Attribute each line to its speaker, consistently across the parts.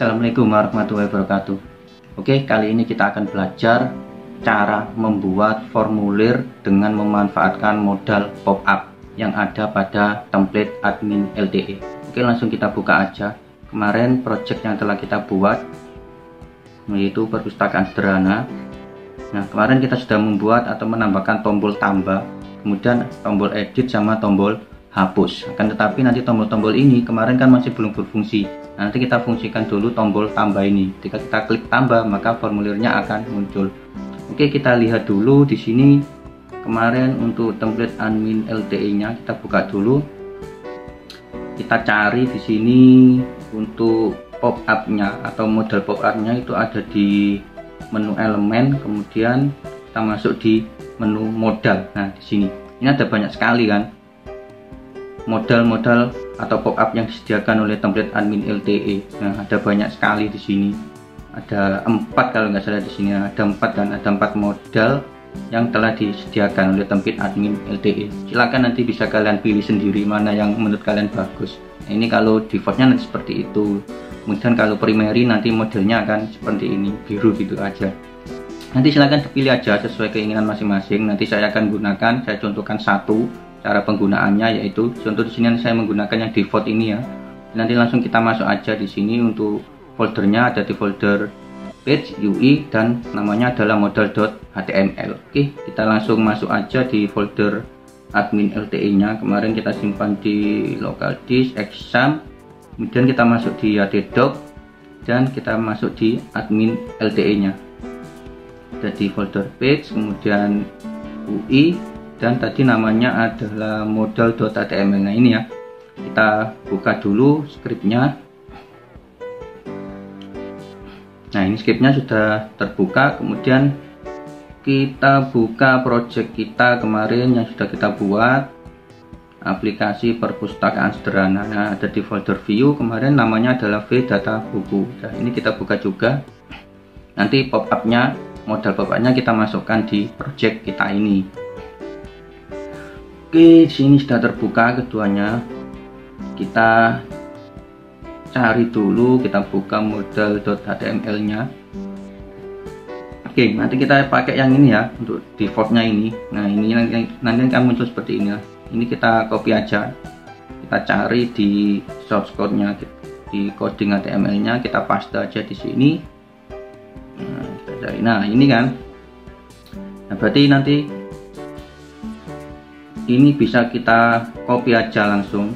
Speaker 1: Assalamualaikum warahmatullahi wabarakatuh. Oke kali ini kita akan belajar cara membuat formulir dengan memanfaatkan modal pop-up yang ada pada template admin LTE Oke langsung kita buka aja. Kemarin project yang telah kita buat yaitu perpustakaan sederhana. Nah kemarin kita sudah membuat atau menambahkan tombol tambah kemudian tombol edit sama tombol hapus. Akan tetapi nanti tombol-tombol ini kemarin kan masih belum berfungsi nanti kita fungsikan dulu tombol tambah ini. Ketika kita klik tambah maka formulirnya akan muncul. Oke kita lihat dulu di sini. Kemarin untuk template admin LTE nya kita buka dulu. Kita cari di sini untuk pop up nya atau model pop up nya itu ada di menu elemen kemudian kita masuk di menu modal. Nah di sini. Ini ada banyak sekali kan? Modal-modal atau pop-up yang disediakan oleh template admin LTE. Nah, ada banyak sekali di sini. Ada empat kalau nggak salah di sini ada empat dan ada empat modal yang telah disediakan oleh template admin LTE. Silakan nanti bisa kalian pilih sendiri mana yang menurut kalian bagus. Nah, ini kalau defaultnya nanti seperti itu. Kemudian kalau primary nanti modelnya akan seperti ini biru gitu aja. Nanti silakan dipilih aja sesuai keinginan masing-masing. Nanti saya akan gunakan, saya contohkan satu cara penggunaannya yaitu contoh di sini saya menggunakan yang default ini ya. Nanti langsung kita masuk aja di sini untuk foldernya ada di folder page UI dan namanya adalah model.html oke kita langsung masuk aja di folder admin LTE nya kemarin kita simpan di local disk exam. Kemudian kita masuk di htdoc dan kita masuk di admin LTE nya ada di folder page kemudian UI dan tadi namanya adalah modal.html nah ini ya. Kita buka dulu scriptnya nah ini scriptnya sudah terbuka. Kemudian kita buka project kita kemarin yang sudah kita buat. Aplikasi perpustakaan sederhana. Nah, ada di folder view. Kemarin namanya adalah v data buku. Nah ini kita buka juga. Nanti pop up nya modal pop up nya kita masukkan di project kita ini Oke, sini sudah terbuka keduanya. Kita cari dulu, kita buka modal.html-nya. Oke, nanti kita pakai yang ini ya untuk defaultnya ini. Nah, ini nanti, nanti akan muncul seperti ini ya. Ini kita copy aja. Kita cari di source code-nya di coding HTML-nya, kita paste aja di sini. Nah, kita cari. Nah, ini kan. Nah, berarti nanti ini bisa kita copy aja langsung.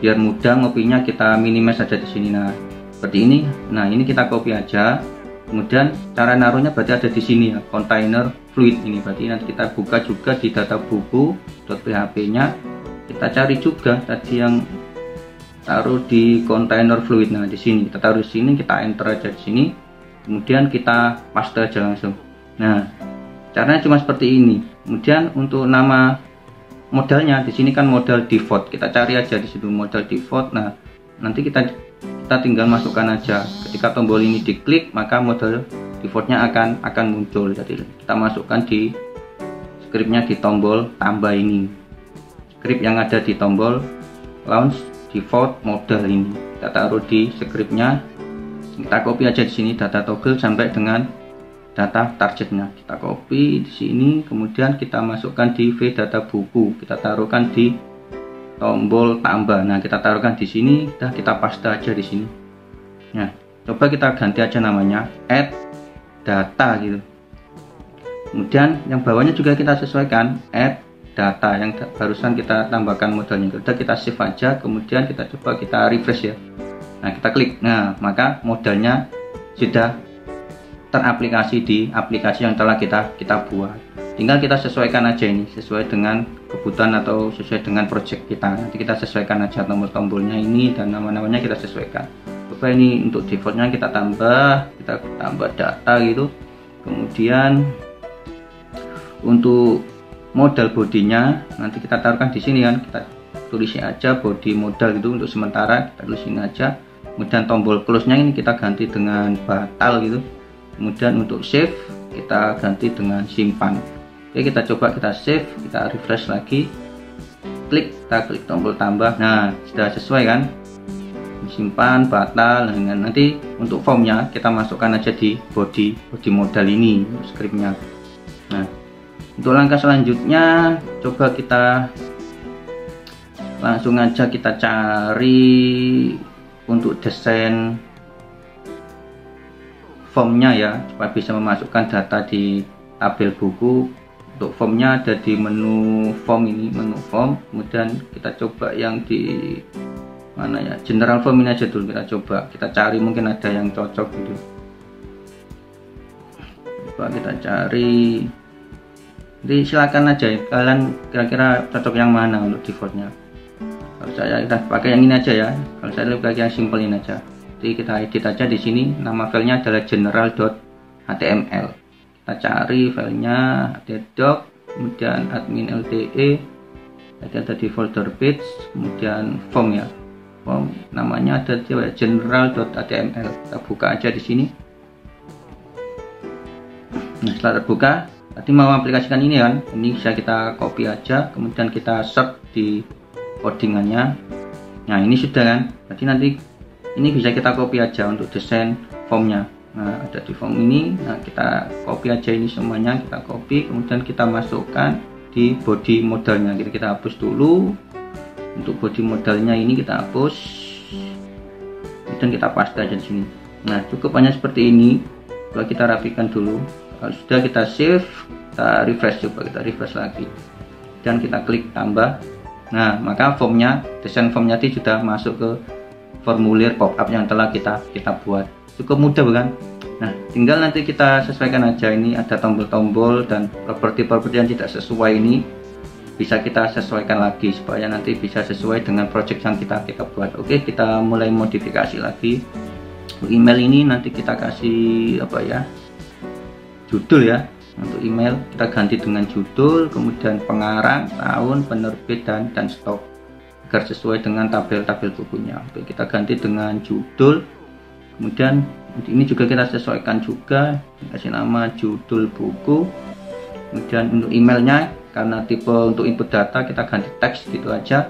Speaker 1: Biar mudah ngopinya kita minimize saja di sini nah seperti ini. Nah ini kita copy aja. Kemudian cara naruhnya berarti ada di sini ya. Container fluid ini. Berarti nanti kita buka juga di data buku .php nya kita cari juga tadi yang taruh di container fluid. Nah di sini. Kita taruh di sini kita enter aja di sini. Kemudian kita paste aja langsung. Nah caranya cuma seperti ini. Kemudian untuk nama modalnya. Di sini kan modal default. Kita cari aja di situ modal default. Nah nanti kita kita tinggal masukkan aja. Ketika tombol ini diklik maka modal defaultnya akan akan muncul. Jadi kita masukkan di scriptnya di tombol tambah ini. Script yang ada di tombol launch default modal ini. Kita taruh di scriptnya. Kita copy aja di sini data toggle sampai dengan data targetnya. Kita copy di sini kemudian kita masukkan di V data buku. Kita taruhkan di tombol tambah. Nah kita taruhkan di sini dah kita paste aja di sini. Nah coba kita ganti aja namanya add data gitu. Kemudian yang bawahnya juga kita sesuaikan add data. Yang barusan kita tambahkan modalnya udah kita save aja kemudian kita coba kita refresh ya. Nah kita klik. Nah maka modalnya sudah teraplikasi di aplikasi yang telah kita kita buat. Tinggal kita sesuaikan aja ini sesuai dengan kebutuhan atau sesuai dengan project kita. Nanti kita sesuaikan aja tombol-tombolnya ini dan nama-namanya kita sesuaikan. Coba ini untuk defaultnya kita tambah kita tambah data gitu. Kemudian untuk modal bodinya nanti kita taruhkan di sini kan kita tulisnya aja body modal gitu untuk sementara kita tulisin aja. Kemudian tombol close nya ini kita ganti dengan batal gitu kemudian untuk save kita ganti dengan simpan. Oke kita coba kita save kita refresh lagi. Klik kita klik tombol tambah. Nah sudah sesuai kan? Simpan batal dengan nanti untuk formnya kita masukkan aja di body body modal ini scriptnya. Nah untuk langkah selanjutnya coba kita langsung aja kita cari untuk desain formnya ya supaya bisa memasukkan data di tabel buku. Untuk formnya ada di menu form ini menu form. Kemudian kita coba yang di mana ya general form ini aja dulu kita coba. Kita cari mungkin ada yang cocok gitu. Coba kita cari. Jadi silakan aja ya, kalian kira-kira cocok yang mana untuk defaultnya kalau saya kita pakai yang ini aja ya. Kalau saya lebih pakai yang simple ini aja jadi kita edit aja di sini. Nama filenya adalah general.html kita cari filenya. doc kemudian admin lte ada di folder page kemudian form ya. Form namanya ada di general.html kita buka aja di sini. Nah setelah terbuka tadi mau aplikasikan ini kan? Ini bisa kita copy aja kemudian kita search di codingannya. Nah ini sudah kan? Jadi nanti ini bisa kita copy aja untuk desain formnya. Nah ada di form ini. Nah kita copy aja ini semuanya kita copy. Kemudian kita masukkan di body modalnya. Kita kita hapus dulu. Untuk body modalnya ini kita hapus. Dan kita paste aja di sini. Nah cukup hanya seperti ini. Coba kita rapikan dulu. Kalau sudah kita save. Kita refresh coba kita refresh lagi. Dan kita klik tambah. Nah maka formnya desain formnya tadi sudah masuk ke formulir pop-up yang telah kita kita buat. Cukup mudah bukan nah tinggal nanti kita sesuaikan aja. Ini ada tombol-tombol dan properti-properti yang tidak sesuai ini bisa kita sesuaikan lagi supaya nanti bisa sesuai dengan project yang kita kita buat. Oke kita mulai modifikasi lagi. Email ini nanti kita kasih apa ya judul ya. Untuk email kita ganti dengan judul kemudian pengarang tahun penerbit dan dan stok agar sesuai dengan tabel-tabel bukunya. Oke kita ganti dengan judul. Kemudian ini juga kita sesuaikan juga. Kasih nama judul buku. Kemudian untuk emailnya karena tipe untuk input data kita ganti teks gitu aja.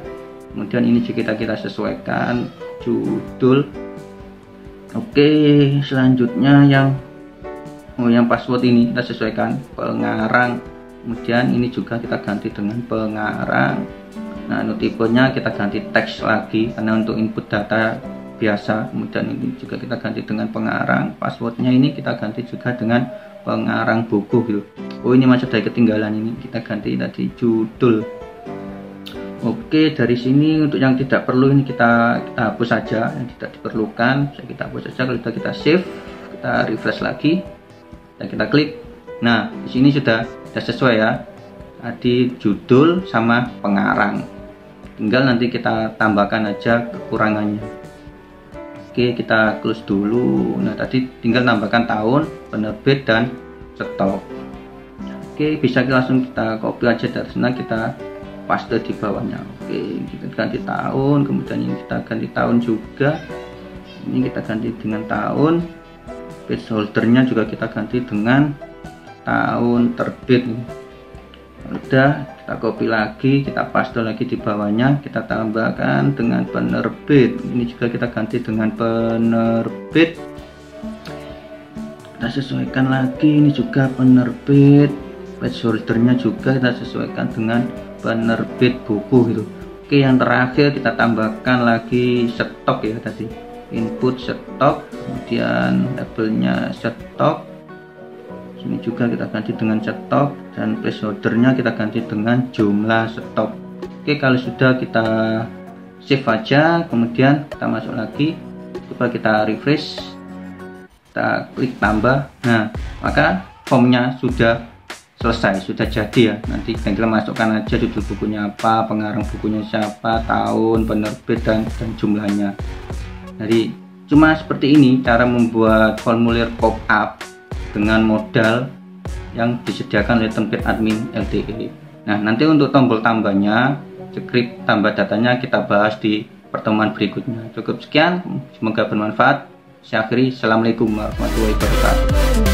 Speaker 1: Kemudian ini juga kita kita sesuaikan judul. Oke selanjutnya yang oh yang password ini kita sesuaikan. Pengarang. Kemudian ini juga kita ganti dengan pengarang nah untuk tipenya kita ganti teks lagi karena untuk input data biasa. Kemudian ini juga kita ganti dengan pengarang. Passwordnya ini kita ganti juga dengan pengarang buku gitu. Oh ini masih ada ketinggalan ini. Kita ganti tadi judul. Oke dari sini untuk yang tidak perlu ini kita, kita hapus saja. Yang tidak diperlukan bisa kita hapus saja. Kalau kita, kita save kita refresh lagi. Dan kita klik. Nah di sini sudah sudah sesuai ya. Tadi judul sama pengarang tinggal nanti kita tambahkan aja kekurangannya. Oke kita close dulu. Nah tadi tinggal tambahkan tahun penerbit dan stok. Oke bisa langsung kita copy aja dari sana kita paste di bawahnya. Oke kita ganti tahun kemudian ini kita ganti tahun juga. Ini kita ganti dengan tahun. Page holdernya juga kita ganti dengan tahun terbit. Udah kita copy lagi kita paste lagi di bawahnya kita tambahkan dengan penerbit. Ini juga kita ganti dengan penerbit. Kita sesuaikan lagi ini juga penerbit. Page holdernya juga kita sesuaikan dengan penerbit buku gitu. Oke yang terakhir kita tambahkan lagi stok ya tadi. Input stok kemudian labelnya stok ini juga kita ganti dengan stok dan placeholdernya kita ganti dengan jumlah stok oke kalau sudah kita save aja kemudian kita masuk lagi. Coba kita refresh kita klik tambah. Nah maka formnya sudah selesai sudah jadi ya. Nanti tinggal masukkan aja judul bukunya apa pengarang bukunya siapa tahun penerbit dan, dan jumlahnya. Jadi cuma seperti ini cara membuat formulir pop up dengan modal yang disediakan oleh template admin LTE. Nah, nanti untuk tombol tambahnya, script tambah datanya kita bahas di pertemuan berikutnya. Cukup sekian, semoga bermanfaat. Saya Assalamualaikum warahmatullahi wabarakatuh.